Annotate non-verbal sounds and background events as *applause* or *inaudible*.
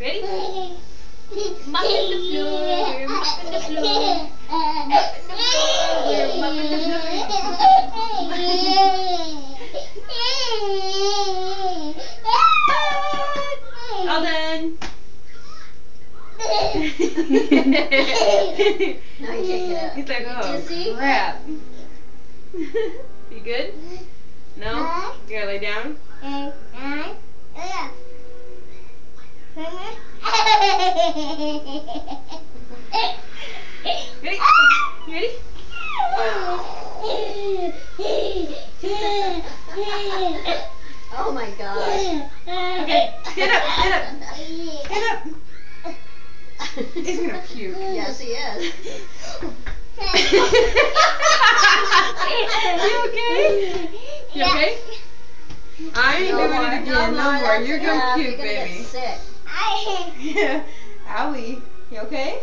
Ready? Mop on the floor, mop on the floor, mop on the floor, mop on the floor. All done. Now you can't get up. He's like, oh dizzy? crap. *laughs* you good? No? You gotta lay down? Ready? You ready? Oh my gosh. Okay, stand up, stand up, stand up. He's gonna puke. Yes, he is. *laughs* you okay? You okay? I ain't doing more, it again. No, more. You're gonna puke, baby. get sick. *laughs* Owie. You okay?